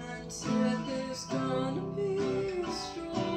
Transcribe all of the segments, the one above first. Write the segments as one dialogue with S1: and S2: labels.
S1: that tech is gonna be strong.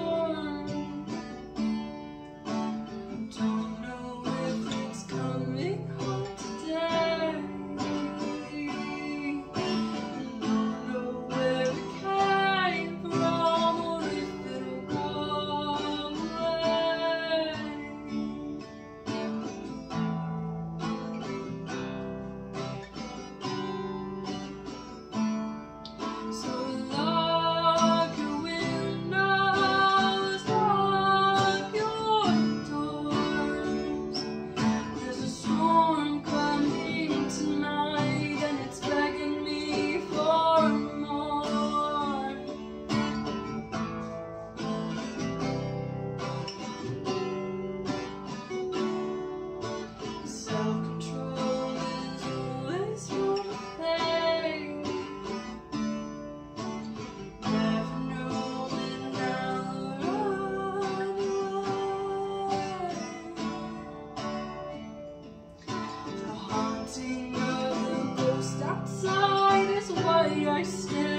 S1: Dancing of the ghost outside is why I still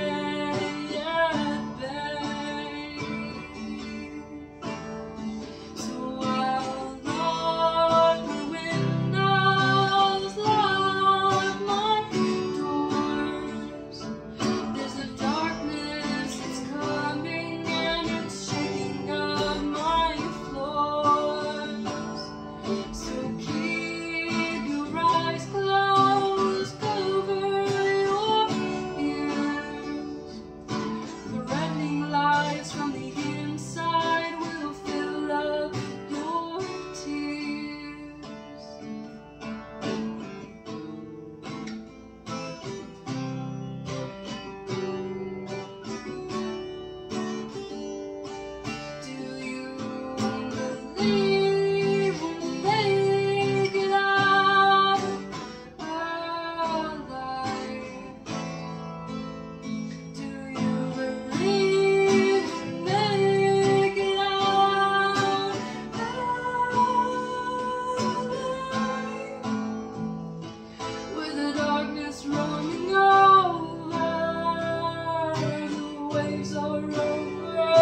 S1: Running over, the waves are over.